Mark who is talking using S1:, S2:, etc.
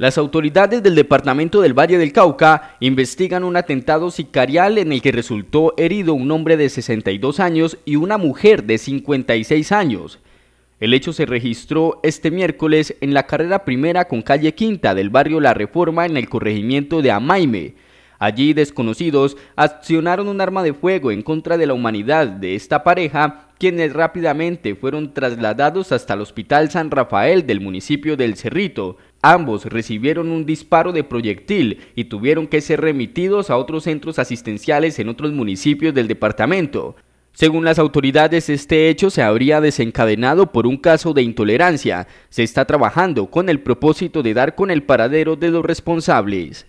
S1: Las autoridades del departamento del Valle del Cauca investigan un atentado sicarial en el que resultó herido un hombre de 62 años y una mujer de 56 años. El hecho se registró este miércoles en la carrera primera con calle Quinta del barrio La Reforma en el corregimiento de Amaime. Allí desconocidos accionaron un arma de fuego en contra de la humanidad de esta pareja, quienes rápidamente fueron trasladados hasta el Hospital San Rafael del municipio del Cerrito. Ambos recibieron un disparo de proyectil y tuvieron que ser remitidos a otros centros asistenciales en otros municipios del departamento. Según las autoridades, este hecho se habría desencadenado por un caso de intolerancia. Se está trabajando con el propósito de dar con el paradero de los responsables.